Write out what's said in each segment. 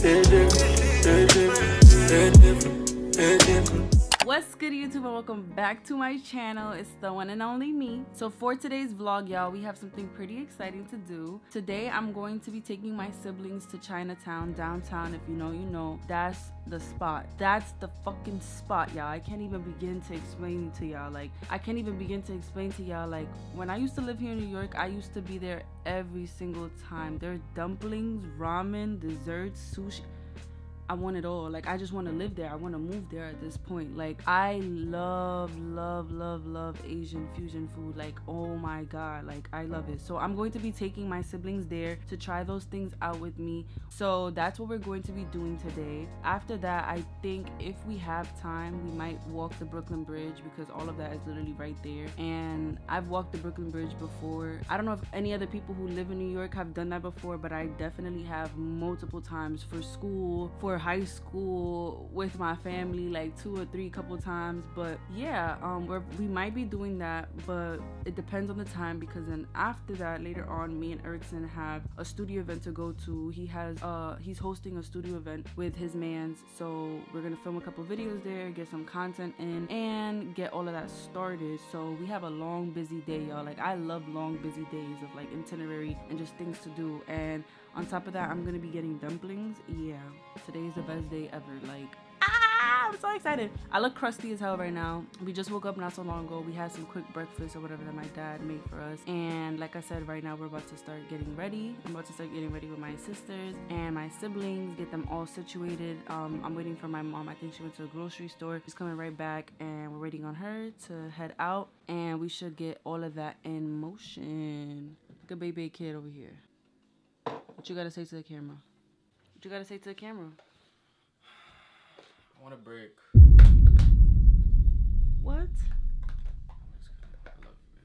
Yeah. do. What's good YouTube and welcome back to my channel. It's the one and only me. So for today's vlog y'all, we have something pretty exciting to do. Today I'm going to be taking my siblings to Chinatown downtown. If you know, you know. That's the spot. That's the fucking spot y'all. I can't even begin to explain to y'all. Like I can't even begin to explain to y'all like when I used to live here in New York, I used to be there every single time. There are dumplings, ramen, desserts, sushi I want it all. Like I just want to live there. I want to move there at this point. Like I love, love, love, love Asian fusion food. Like oh my god, like I love it. So I'm going to be taking my siblings there to try those things out with me. So that's what we're going to be doing today. After that, I think if we have time, we might walk the Brooklyn Bridge because all of that is literally right there. And I've walked the Brooklyn Bridge before. I don't know if any other people who live in New York have done that before, but I definitely have multiple times for school, for high school with my family like two or three couple times but yeah um we we might be doing that but it depends on the time because then after that later on me and Erickson have a studio event to go to. He has uh he's hosting a studio event with his mans so we're gonna film a couple videos there get some content in and get all of that started. So we have a long busy day y'all. Like I love long busy days of like itinerary and just things to do. And on top of that, I'm gonna be getting dumplings. Yeah, today's the best day ever. Like, ah, I'm so excited. I look crusty as hell right now. We just woke up not so long ago. We had some quick breakfast or whatever that my dad made for us. And like I said, right now we're about to start getting ready. I'm about to start getting ready with my sisters and my siblings, get them all situated. Um, I'm waiting for my mom. I think she went to a grocery store. She's coming right back and we're waiting on her to head out. And we should get all of that in motion. Good baby kid over here. What you gotta say to the camera? What you gotta say to the camera? I want a break. What?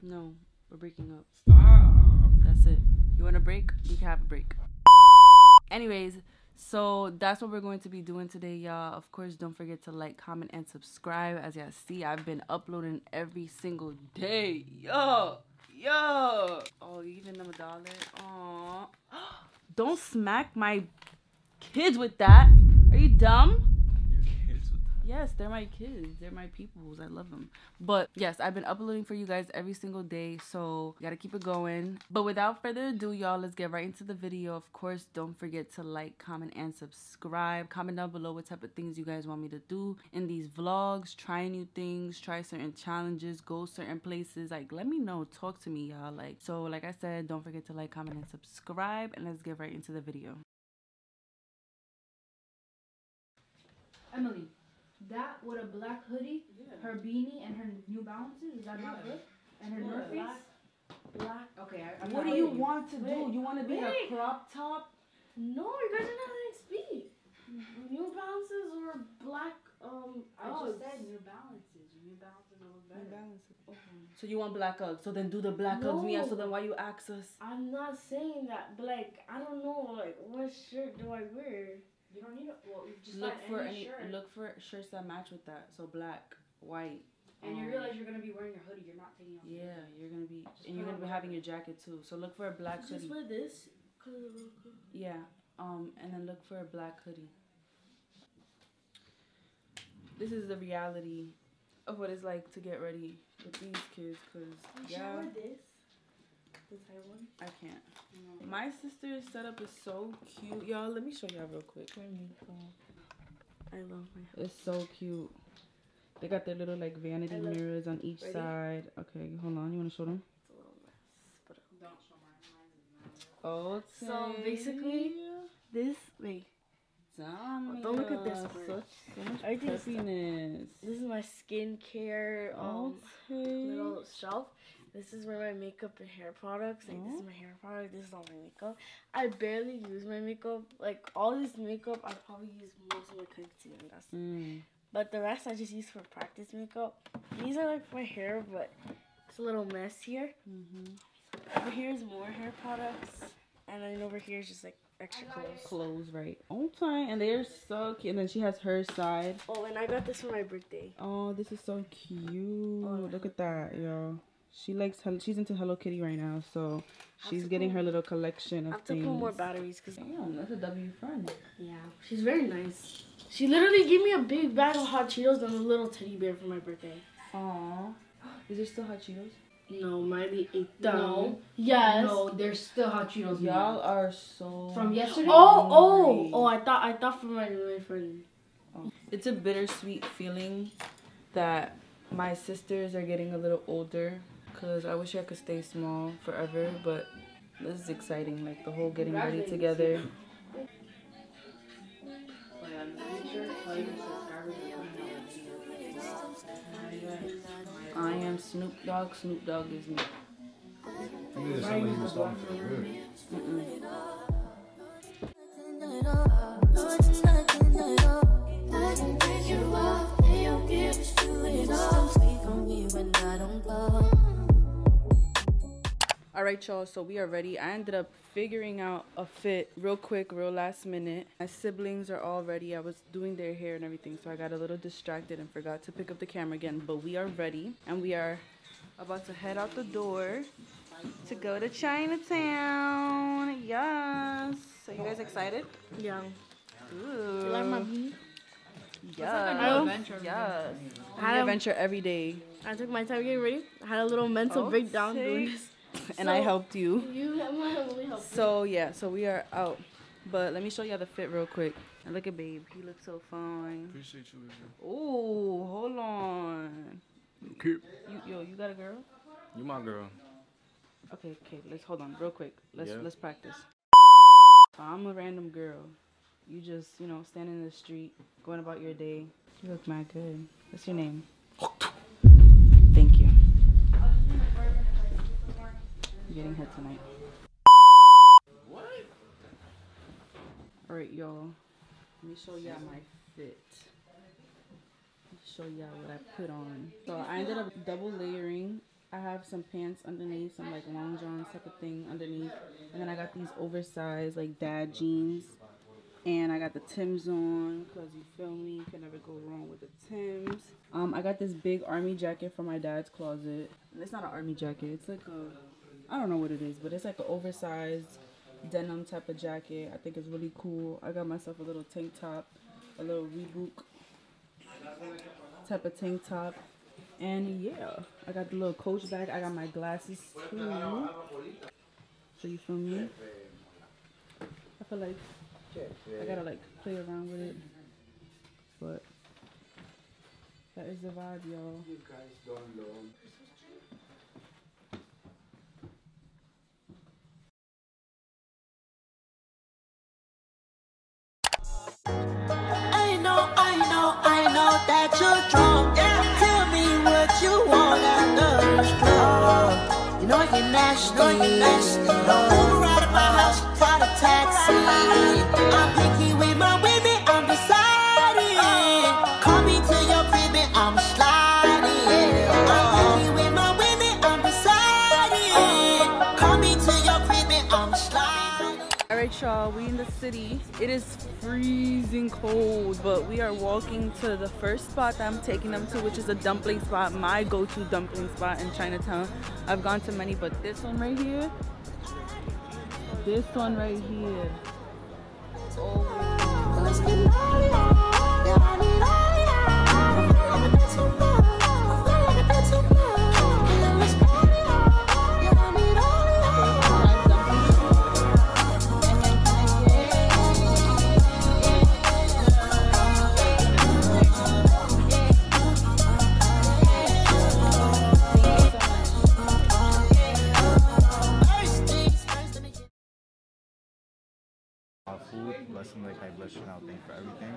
No, we're breaking up. Stop. That's it. You want a break? We can have a break. Anyways, so that's what we're going to be doing today, y'all. Of course, don't forget to like, comment, and subscribe. As y'all see, I've been uploading every single day. Yo, yo. Oh, you giving them a dollar? Aww. Don't smack my kids with that. Are you dumb? Yes, they're my kids. They're my peoples. I love them. But yes, I've been uploading for you guys every single day, so gotta keep it going. But without further ado, y'all, let's get right into the video. Of course, don't forget to like, comment, and subscribe. Comment down below what type of things you guys want me to do in these vlogs. Try new things, try certain challenges, go certain places. Like, let me know. Talk to me, y'all. Like, so like I said, don't forget to like, comment, and subscribe. And let's get right into the video. Emily that with a black hoodie, yeah. her beanie, and her New Balances. Is that yeah. not good? And her yeah. North Face. Black. black. Okay. I, what do you want to do? You want to be a crop top? No, you guys are not letting speak. New Balances or black. Um, I oh, just said New Balances. New Balances are better. New Balances. Okay. So you want black Uggs? So then do the black no. Uggs, Mia. So then why you ask us? I'm not saying that, but like I don't know, like what shirt do I wear? You don't need a well. Just look for any, shirt. look for shirts that match with that. So black, white. And um, you realize you're gonna be wearing your hoodie. You're not taking off. Yeah, you're gonna be, just and you're gonna be having your jacket too. So look for a black just hoodie. Just wear this. Yeah. Um, and then look for a black hoodie. This is the reality of what it's like to get ready with these kids, cause yeah. this. Taiwan? I can't. No. My sister's setup is so cute. Y'all, let me show y'all real quick. I love my It's so cute. They got their little like vanity mirrors on each Ready? side. Okay, hold on. You want to show them? Don't show mine. Okay. So basically, this wait. Don't look at this one. Such, so much pepiness. This is my skincare um, okay. little shelf. This is where my makeup and hair products. Like this is my hair product. This is all my makeup. I barely use my makeup. Like all this makeup, I probably use most of my concealer. That's mm. But the rest I just use for practice makeup. These are like my hair, but it's a little mess here. Mm-hmm. Over here is more hair products, and then over here is just like extra clothes. Clothes, right? Okay, and they're so cute. And then she has her side. Oh, and I got this for my birthday. Oh, this is so cute. Oh, Look at that, y'all. She likes she's into Hello Kitty right now, so she's getting her little collection of I have things. to put more batteries because damn, that's a W friend. Yeah, she's very nice. She literally gave me a big bag of hot Cheetos and a little teddy bear for my birthday. Aww, is there still hot Cheetos? No, Miley ate them. No. Yes. No, there's still hot Cheetos. Y'all are so from yesterday. Oh, oh, oh! I thought I thought from my my friend. Oh. It's a bittersweet feeling that my sisters are getting a little older because I wish I could stay small forever, but this is exciting. Like the whole getting ready together. I am Snoop Dogg. Snoop Dogg is me. You need to sound like you was talking for good. Alright y'all, so we are ready. I ended up figuring out a fit real quick, real last minute. My siblings are all ready. I was doing their hair and everything, so I got a little distracted and forgot to pick up the camera again. But we are ready and we are about to head out the door to go to Chinatown. Yes. So you guys excited? Yeah. Ooh. You like my beat? Yeah. Like adventure. Yes. adventure every day. I took my time getting ready. I had a little mental okay. breakdown doing this. and so, I helped you. You helped So yeah, so we are out. But let me show you the fit real quick. And look at babe, he looks so fine. Appreciate you. Oh, hold on. Okay. You, yo, you got a girl? You my girl. Okay, okay. Let's hold on real quick. Let's yeah. let's practice. I'm a random girl. You just, you know, standing in the street, going about your day. You look mad good. What's your name? Getting hit tonight. What? Alright, y'all. Let me show y'all my fit. Show y'all what I put on. So I ended up double layering. I have some pants underneath, some like long johns type of thing underneath. And then I got these oversized like dad jeans. And I got the Tims on because you feel me, you can never go wrong with the Tims. Um, I got this big army jacket from my dad's closet. It's not an army jacket, it's like a I don't know what it is, but it's like an oversized denim type of jacket. I think it's really cool. I got myself a little tank top, a little Reebok type of tank top. And yeah, I got the little coach bag. I got my glasses too. So you feel me? I feel like I gotta like play around with it. But that is the vibe, y'all. Nasty. You nasty. Right my house, taxi. I'm picky with my women, I'm. Call me to your crib and I'm sliding. I'm picky with my women, I'm. Call me to your crib and I'm sliding. Alright y'all, we in the city. It is freezing cold, but we are walking to the first spot that I'm taking them to, which is a dumpling spot, my go-to dumpling spot in Chinatown. I've gone to many, but this one right here, this one right here. Oh. For everything.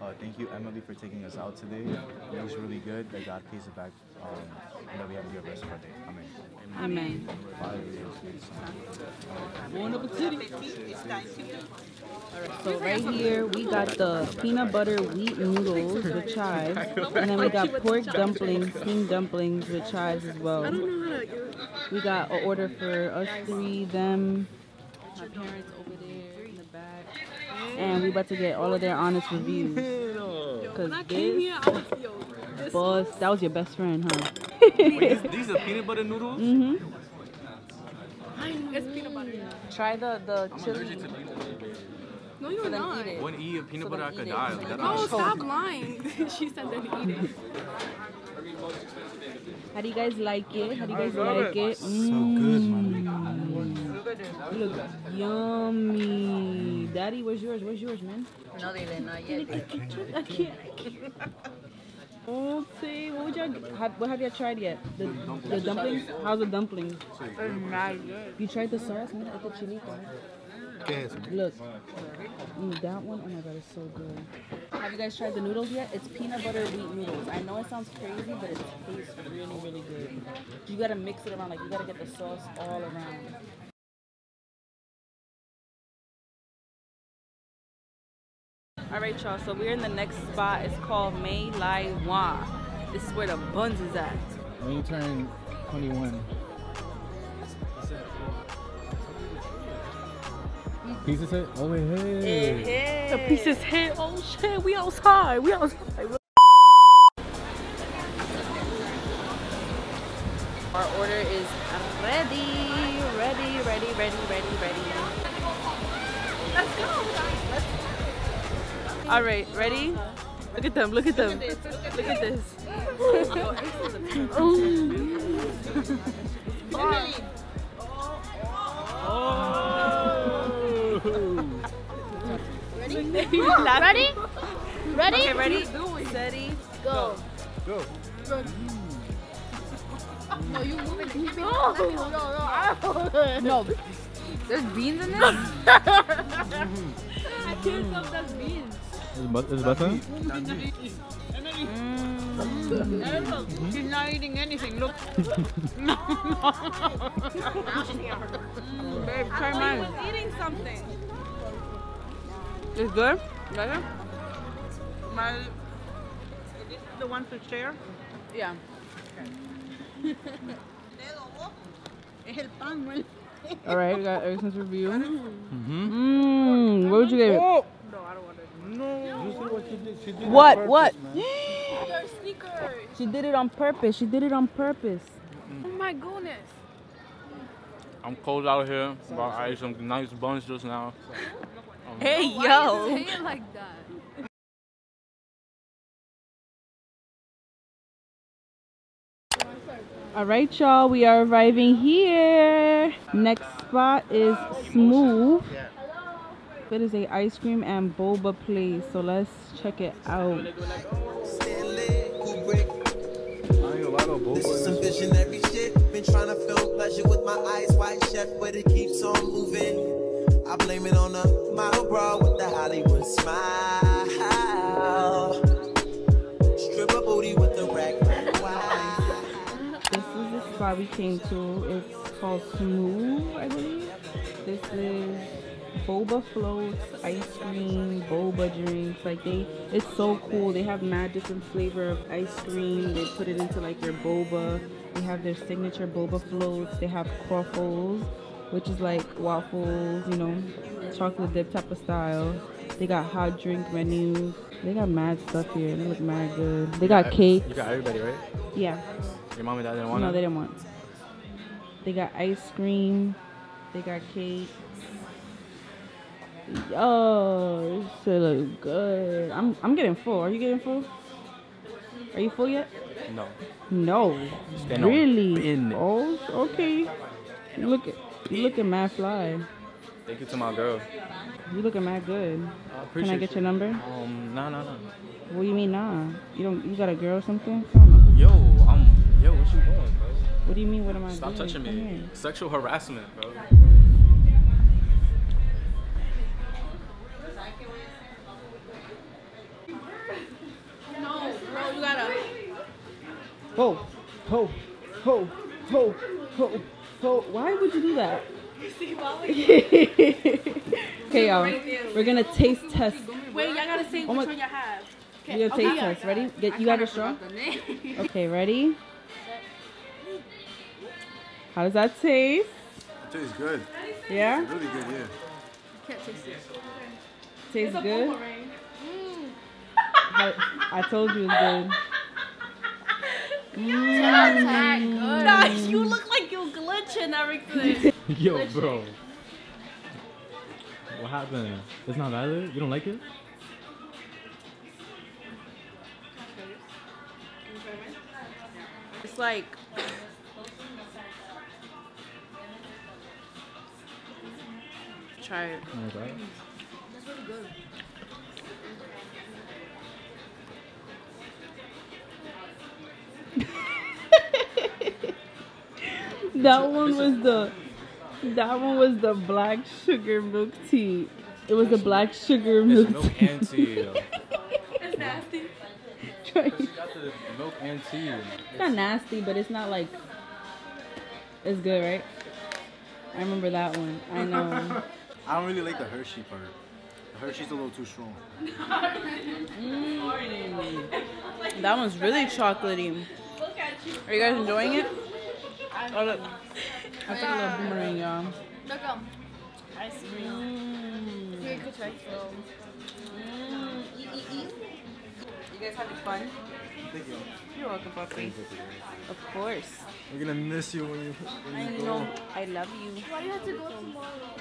Uh, thank you, Emily, for taking us out today. It was really good. That God pays it back, um, and that we have a good rest of our day. Amen. Amen. So right here we got the peanut butter wheat noodles with chives, and then we got pork dumplings, steamed dumplings with chives as well. We got an order for us three, them, My parents over there in the back. And we about to get all of their honest reviews. Cause this, boss, that was your best friend, huh? Wait, these, these are peanut butter noodles? Mm-hmm. It's peanut butter. Try the, the I'm chili. to. No, you're So not. eat. One E of peanut So butter, I could die. Like, that's No, not- stop lying. she said that eat it. How do you guys like it? How do you guys like it? So good, man. Look yummy. Daddy, where's yours? Where's yours, man? No, dile, not yet. I can't. Okay, what would y'all, have, what have you tried yet? The, the dumplings? How's the dumplings? You tried the sauce? man? Like the chilito. Look. Mm, that one, oh my god, it's so good. Have you guys tried the noodles yet? It's peanut butter wheat noodles. I know it sounds crazy, but it tastes really, really good. You gotta mix it around, like you gotta get the sauce all around. All right, y'all. So we're in the next spot. It's called Mei Lai Wah. This is where the buns is at. When you turn 21. Pieces hit? Oh, wait, hey. The pieces hit. Oh shit, we outside. We outside. Our order is ready. Ready, ready, ready, ready, ready. Let's go. All right, ready? Look at them, look at them. Look at this. Ready? Ready? Okay, ready? Steady. Go. Go. No, you move it. Keep it. No, no, no. I don't. No. There's beans in this? I can't tell that's beans. Is, but, is butter? She's not eating anything. Look. Babe, try mine. eating something. It's good? Like it? My, is this the one to share? Yeah. Es el pan, güey. All right, we got Erickson's review. Mm-hmm. Mmm, what would you give it? No, I don't want it. No. You see what she did? She did it What? on What? purpose, man. They're sneakers. She did it on purpose. She did it on purpose. Oh my goodness. I'm cold out here, but I ate some nice buns just now. Hey, Why yo. you say it like that? All right, y'all, we are arriving here. Next spot is Smooth. It is a ice cream and boba place, so let's check it out. I ain't a boba This is some visionary shit. Been trying to film pleasure with my eyes wide shut, but it keeps on moving. I blame it on the model bra with the Hollywood smile. Stripper booty with the rack. This is the spot we came to. It's called Smooth, I believe. This is boba floats, ice cream, boba drinks. Like they, it's so cool. They have mad different flavor of ice cream. They put it into like their boba. They have their signature boba floats. They have croffles, which is like waffles, you know, chocolate dip type of style. They got hot drink menus. They got mad stuff here. They look mad good. They got cake. You got everybody, right? Yeah. Your mom and dad didn't want No, it? they didn't want. They got ice cream. They got cake. Oh, this shit look good. I'm I'm getting full. Are you getting full? Are you full yet? No. No. Stand really? business. Oh, okay. You look you looking mad fly. Thank you to my girl. You looking mad good. I Can I get your number? Um, no, no, no. What do you mean, nah? You don't. You got a girl or something? Yo, I'm. Yo, what you doing, bro? What do you mean? What am I Stop doing? touching Come me. here. Sexual harassment, bro. Ho, ho, ho, ho, ho, ho. Why would you do that? okay, y'all. We're gonna taste test. Wait, y'all gotta say Oh my- which one you have. We're gonna taste test. Ready? Get you got a straw? Okay, ready? How does that taste? It Tastes good. Yeah? It's Really good, yeah. Can't taste it. Tastes good? I, I told you it's good. Mm. Nah, you look like you're glitching everything. Yo, bro. What happened? It's not valid? You don't like it? It's like try it. Oh That one was the that one was the black sugar milk tea. It was the black sugar milk It's milk tea. and tea. yo. It's nasty. Try. She got the milk and tea. It's not nasty, but it's not like it's good, right? I remember that one. I know. I don't really like the Hershey part. The Hershey's a little too strong. Mm. That one's really chocolatey. Are you guys enjoying it? Oh look, I took a little boomerang, y'all. Look, um, ice cream. Mm. Here, you could try some. You guys having fun? Thank you. You're welcome, puppy. Of course. We're gonna miss you when you when I you know. go. I love you. Why do you have to go tomorrow?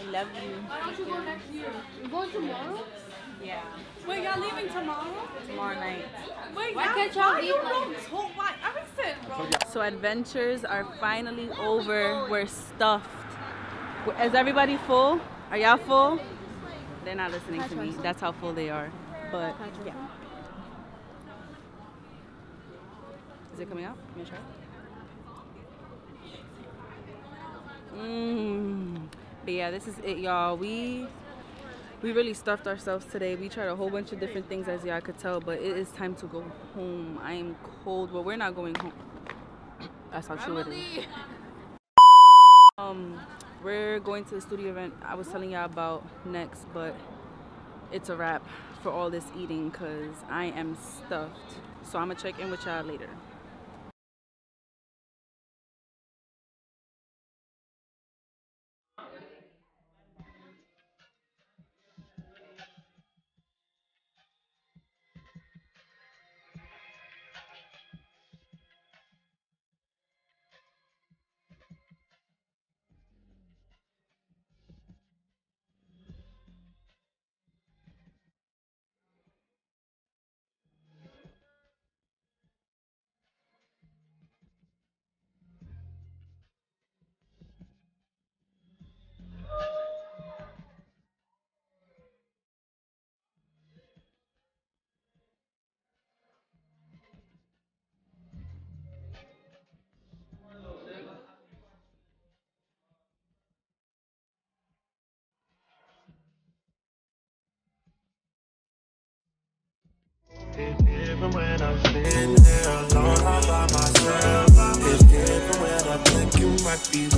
I love you. Why don't you go next year? You're going tomorrow? Yeah. Wait, y'all leaving tomorrow? Tomorrow night. Wait, Why can't y'all why leave you like- don't talk like everything, bro? So adventures are finally over. We're stuffed. Is everybody full? Are y'all full? They're not listening to me. That's how full they are. But yeah. Is it coming out? You try? Mmm. But yeah, this is it, y'all. We we really stuffed ourselves today. We tried a whole bunch of different things, as y'all could tell. But it is time to go home. I am cold. but we're not going home. That's how true it is. Um, we're going to the studio event I was telling y'all about next, but it's a wrap for all this eating because I am stuffed. So I'm gonna check in with y'all later. Even when I'm sitting there alone all by myself, it's different when I think you might be